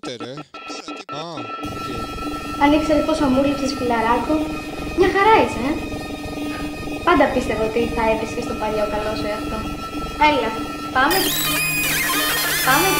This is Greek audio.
τότε, ρε; Α. Αν ήξερε πόσο μου λείψες φιλαράκο, μια χαρά είσαι, ε. Πάντα πίστευα ότι θα έπρεπε στο παλιό καλό σου εαυτό. Έλα, πάμε. Πάμε.